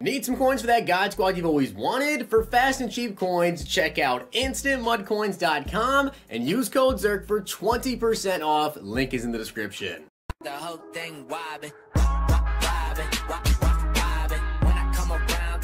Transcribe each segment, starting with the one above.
Need some coins for that God Squad you've always wanted? For fast and cheap coins, check out instantmutcoins.com and use code ZIRK for 20% off. Link is in the description. The whole thing wobbin', wobbin', wobbin', around.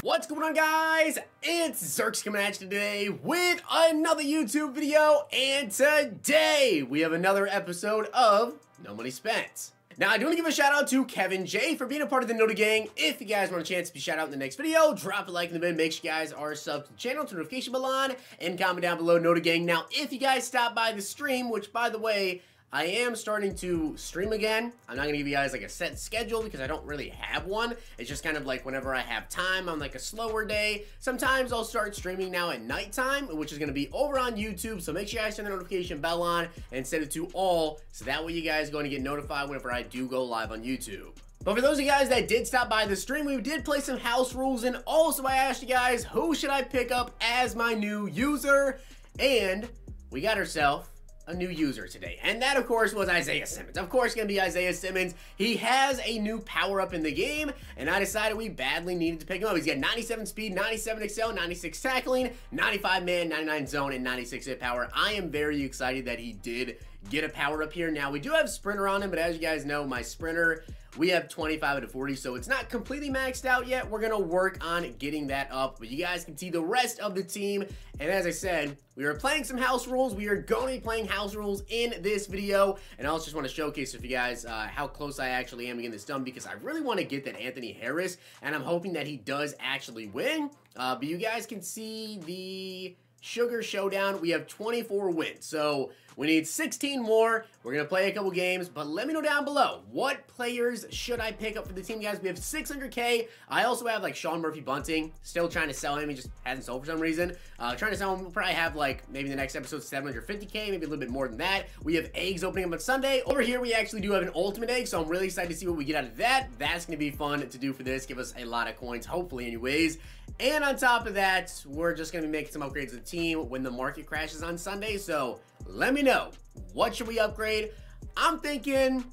What's going on guys? It's Zirks coming at you today with another YouTube video and today we have another episode of No Money Spent. Now, I do want to give a shout out to Kevin J for being a part of the Nota Gang. If you guys want a chance to be shout out in the next video, drop a like in the video. Make sure you guys are subbed to the channel, turn notification bell on, and comment down below Nota Gang. Now, if you guys stop by the stream, which by the way, I am starting to stream again. I'm not gonna give you guys like a set schedule because I don't really have one. It's just kind of like whenever I have time on like a slower day. Sometimes I'll start streaming now at nighttime, which is gonna be over on YouTube. So make sure you guys turn the notification bell on and set it to all. So that way you guys are going to get notified whenever I do go live on YouTube. But for those of you guys that did stop by the stream, we did play some house rules and also I asked you guys who should I pick up as my new user and we got ourselves a new user today. And that, of course, was Isaiah Simmons. Of course, going to be Isaiah Simmons. He has a new power-up in the game, and I decided we badly needed to pick him up. He's got 97 speed, 97 accel, 96 tackling, 95 man, 99 zone, and 96 hit power. I am very excited that he did get a power up here. Now, we do have sprinter on him, but as you guys know, my sprinter we have 25 out of 40, so it's not completely maxed out yet. We're going to work on getting that up, but you guys can see the rest of the team. And as I said, we are playing some house rules. We are going to be playing house rules in this video. And I also just want to showcase with you guys uh, how close I actually am getting this done because I really want to get that Anthony Harris, and I'm hoping that he does actually win. Uh, but you guys can see the Sugar Showdown. We have 24 wins, so we need 16 more. We're going to play a couple games, but let me know down below. What players should I pick up for the team, guys? We have 600K. I also have, like, Sean Murphy Bunting. Still trying to sell him. He just hasn't sold for some reason. Uh, trying to sell him. We'll probably have, like, maybe the next episode 750K, maybe a little bit more than that. We have eggs opening up on Sunday. Over here, we actually do have an ultimate egg, so I'm really excited to see what we get out of that. That's going to be fun to do for this. Give us a lot of coins, hopefully, anyways. And on top of that, we're just going to be making some upgrades to the team when the market crashes on Sunday, so let me know. What should we upgrade? I'm thinking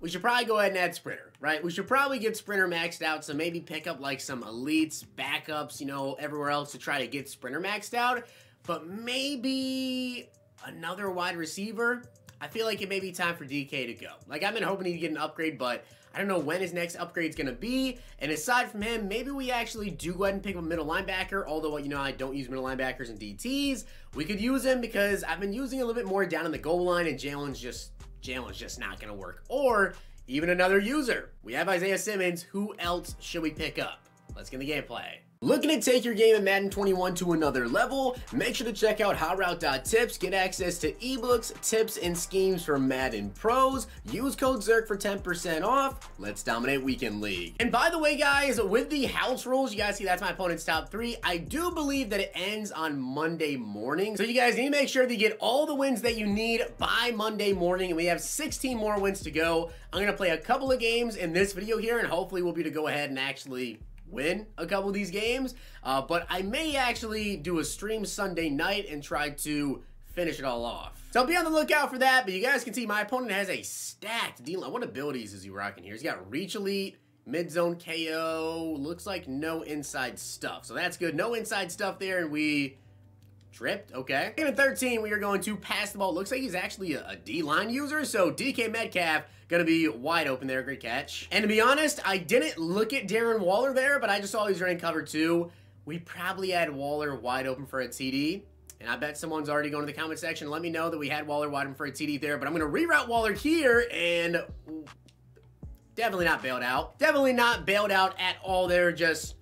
we should probably go ahead and add Sprinter, right? We should probably get Sprinter maxed out, so maybe pick up like some elites, backups, you know, everywhere else to try to get Sprinter maxed out. But maybe another wide receiver. I feel like it may be time for DK to go. Like, I've been hoping he'd get an upgrade, but I don't know when his next upgrade is going to be. And aside from him, maybe we actually do go ahead and pick up a middle linebacker. Although, you know, I don't use middle linebackers and DTs. We could use him because I've been using a little bit more down in the goal line and Jalen's just, Jalen's just not going to work. Or even another user. We have Isaiah Simmons. Who else should we pick up? Let's get in the gameplay. Looking to take your game in Madden 21 to another level? Make sure to check out HotRoute.tips, get access to ebooks, tips, and schemes from Madden pros. Use code ZIRK for 10% off. Let's dominate Weekend League. And by the way, guys, with the house rules, you guys see that's my opponent's top three. I do believe that it ends on Monday morning. So you guys need to make sure that you get all the wins that you need by Monday morning. And we have 16 more wins to go. I'm going to play a couple of games in this video here, and hopefully we'll be to go ahead and actually win a couple of these games. Uh, but I may actually do a stream Sunday night and try to finish it all off. So be on the lookout for that. But you guys can see my opponent has a stacked deal. What abilities is he rocking here? He's got Reach Elite, Mid Zone KO. Looks like no inside stuff. So that's good. No inside stuff there. And we tripped. Okay. In 13, we are going to pass the ball. Looks like he's actually a, a D-line user. So DK Metcalf Gonna be wide open there. Great catch. And to be honest, I didn't look at Darren Waller there, but I just saw he was running cover two. We probably had Waller wide open for a TD. And I bet someone's already going to the comment section. Let me know that we had Waller wide open for a TD there. But I'm going to reroute Waller here and definitely not bailed out. Definitely not bailed out at all there. Just,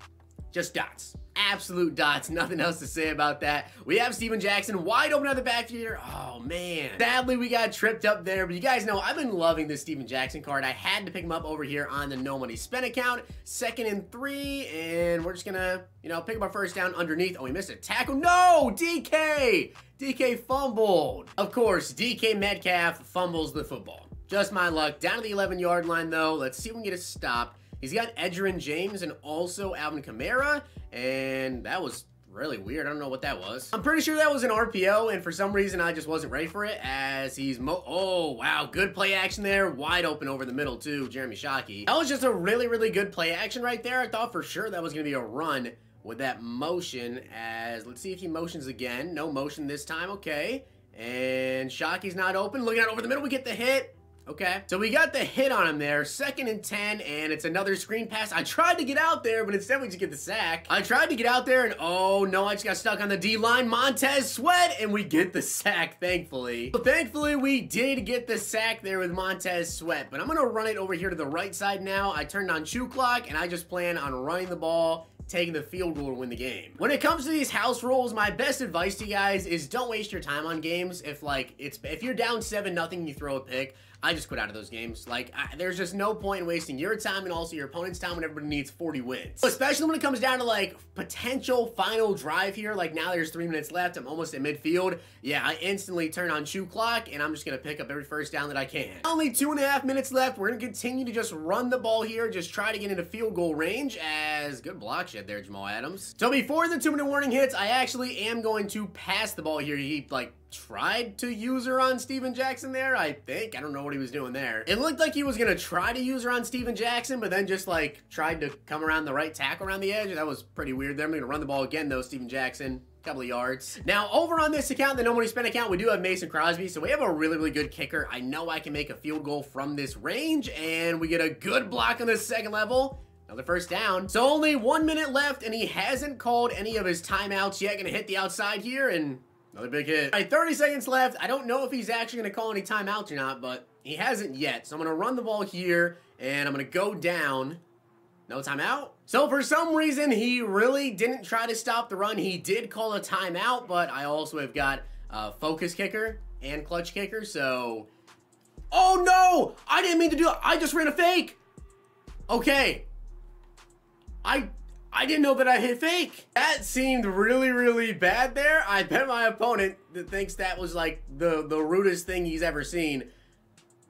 just dots absolute dots. Nothing else to say about that. We have Steven Jackson wide open at the back here. Oh, man. Sadly, we got tripped up there, but you guys know I've been loving this Steven Jackson card. I had to pick him up over here on the No Money Spent account. Second and three, and we're just gonna, you know, pick up our first down underneath. Oh, we missed a tackle. No! DK! DK fumbled. Of course, DK Metcalf fumbles the football. Just my luck. Down to the 11-yard line, though. Let's see if we can get a stop. He's got Edgerrin James and also Alvin Kamara, and that was really weird. I don't know what that was. I'm pretty sure that was an RPO, and for some reason I just wasn't ready for it as he's Oh, wow. Good play action there. Wide open over the middle, too. Jeremy Shockey. That was just a really, really good play action right there. I thought for sure that was going to be a run with that motion as... Let's see if he motions again. No motion this time. Okay. And Shockey's not open. Looking out over the middle. We get the hit. Okay, so we got the hit on him there, second and 10, and it's another screen pass. I tried to get out there, but instead we just get the sack. I tried to get out there, and oh no, I just got stuck on the D-line. Montez Sweat, and we get the sack, thankfully. So thankfully, we did get the sack there with Montez Sweat, but I'm gonna run it over here to the right side now. I turned on chew clock, and I just plan on running the ball taking the field goal to win the game. When it comes to these house rules, my best advice to you guys is don't waste your time on games. If like it's if you're down seven nothing, you throw a pick. I just quit out of those games. Like, I, there's just no point in wasting your time and also your opponent's time when everybody needs 40 wins. Especially when it comes down to like potential final drive here. Like now there's three minutes left. I'm almost at midfield. Yeah, I instantly turn on chew clock and I'm just gonna pick up every first down that I can. Only two and a half minutes left. We're gonna continue to just run the ball here. Just try to get into field goal range as good block shed there, Jamal Adams. So before the two minute warning hits, I actually am going to pass the ball here. He like tried to use her on Steven Jackson there, I think. I don't know what he was doing there. It looked like he was to try to use her on Steven Jackson, but then just like tried to come around the right tackle around the edge. That was pretty weird there. I'm to run the ball again though, Steven Jackson couple of yards. Now, over on this account, the No Money Spent account, we do have Mason Crosby, so we have a really, really good kicker. I know I can make a field goal from this range, and we get a good block on the second level. Another first down. So only one minute left, and he hasn't called any of his timeouts yet. Gonna hit the outside here, and Another big hit. All right, 30 seconds left. I don't know if he's actually going to call any timeouts or not, but he hasn't yet. So I'm going to run the ball here, and I'm going to go down. No timeout. So for some reason, he really didn't try to stop the run. He did call a timeout, but I also have got a focus kicker and clutch kicker, so... Oh, no! I didn't mean to do it. I just ran a fake. Okay. I I didn't know that I hit fake. That seemed really, really bad there. I bet my opponent that thinks that was like the, the rudest thing he's ever seen.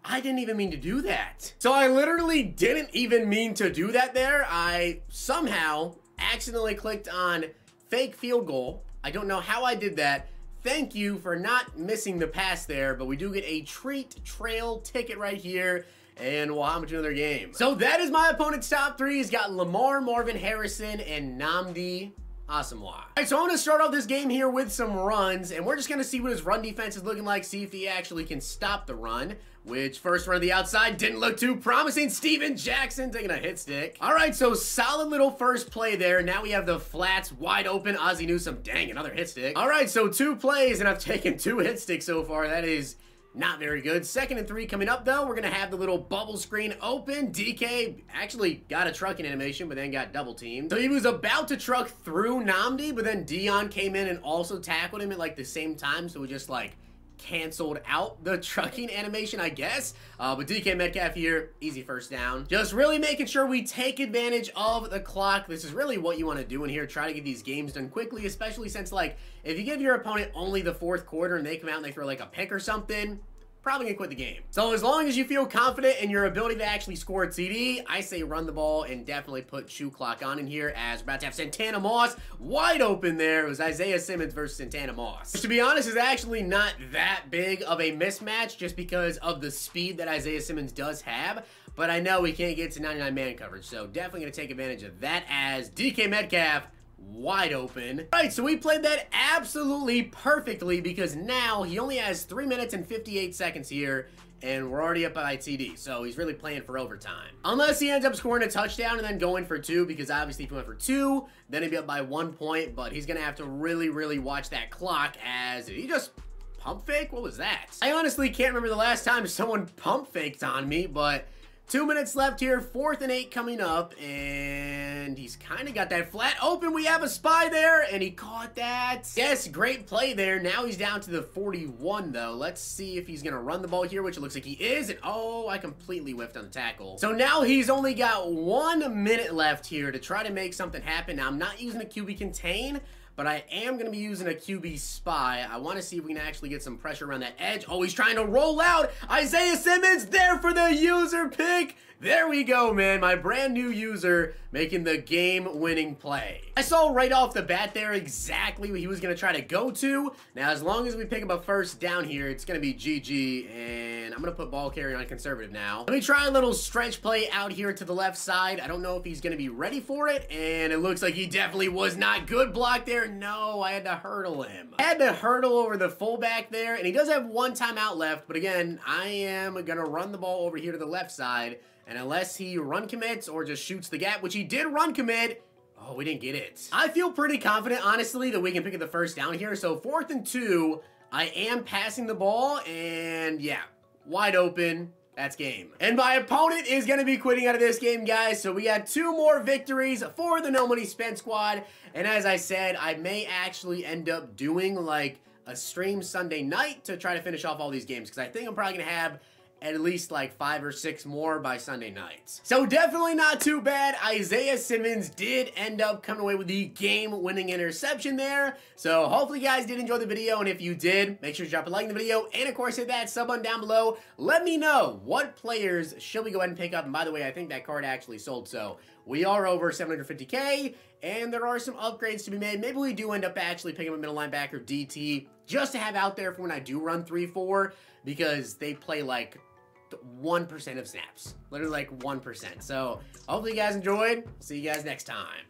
I didn't even mean to do that. So I literally didn't even mean to do that there. I somehow accidentally clicked on fake field goal. I don't know how I did that. Thank you for not missing the pass there, but we do get a treat trail ticket right here and we'll into another game. So that is my opponent's top three. He's got Lamar, Marvin Harrison, and Nnamdi Asomugha. All right, so I'm to start off this game here with some runs, and we're just going to see what his run defense is looking like, see if he actually can stop the run, which first run to the outside didn't look too promising. Steven Jackson taking a hit stick. All right, so solid little first play there. Now we have the flats wide open. Ozzie Newsome, dang, another hit stick. All right, so two plays, and I've taken two hit sticks so far. That is not very good. Second and three coming up, though. We're going to have the little bubble screen open. DK actually got a trucking animation, but then got double teamed. So he was about to truck through Nnamdi, but then Dion came in and also tackled him at like the same time. So we just like canceled out the trucking animation, I guess. Uh, but DK Metcalf here, easy first down. Just really making sure we take advantage of the clock. This is really what you want to do in here. Try to get these games done quickly, especially since, like, if you give your opponent only the fourth quarter and they come out and they throw, like, a pick or something, probably gonna quit the game. So as long as you feel confident in your ability to actually score a TD, I say run the ball and definitely put chew clock on in here as we're about to have Santana Moss wide open there. It was Isaiah Simmons versus Santana Moss. Which, to be honest, is actually not that big of a mismatch just because of the speed that Isaiah Simmons does have. But I know we can't get to 99 man coverage, so definitely going to take advantage of that as DK Metcalf wide open. All right, so we played that absolutely perfectly because now he only has 3 minutes and 58 seconds here and we're already up by TD, so he's really playing for overtime. Unless he ends up scoring a touchdown and then going for two, because obviously if he went for two, then he'd be up by one point, but he's to have to really, really watch that clock as he just pump fake? What was that? I honestly can't remember the last time someone pump faked on me, but Two minutes left here, fourth and eight coming up, and he's kind of got that flat open. We have a spy there, and he caught that. Yes, great play there. Now he's down to the 41, though. Let's see if he's going to run the ball here, which it looks like he is, and oh, I completely whiffed on the tackle. So now he's only got one minute left here to try to make something happen. Now, I'm not using the QB contain, but I am going to be using a QB spy. I want to see if we can actually get some pressure around that edge. Oh, he's trying to roll out. Isaiah Simmons there for the user pick. There we go, man. My brand new user making the game-winning play. I saw right off the bat there exactly what he was going to try to go to. Now, as long as we pick up a first down here, it's going to be GG, and I'm going to put ball carry on conservative now. Let me try a little stretch play out here to the left side. I don't know if he's going to be ready for it, and it looks like he definitely was not good block there. No, I had to hurdle him. I had to hurdle over the fullback there, and he does have one timeout left, but again, I am going to run the ball over here to the left side, and unless he run commits or just shoots the gap, which he did run commit, Oh, we didn't get it. I feel pretty confident, honestly, that we can pick up the first down here. So fourth and two, I am passing the ball, and yeah, wide open. That's game. And my opponent is going to be quitting out of this game, guys. So we got two more victories for the No Money Spent squad. And as I said, I may actually end up doing like a stream Sunday night to try to finish off all these games. Because I think I'm probably going to have at least like five or six more by Sunday night. So definitely not too bad. Isaiah Simmons did end up coming away with the game-winning interception there. So hopefully you guys did enjoy the video, and if you did, make sure to drop a like in the video, and of course hit that sub button down below. Let me know what players should we go ahead and pick up. And by the way, I think that card actually sold, so we are over 750k, and there are some upgrades to be made. Maybe we do end up actually picking up a middle linebacker DT just to have out there for when I do run 3-4 because they play like 1% of snaps. Literally like 1%. So hopefully you guys enjoyed. See you guys next time.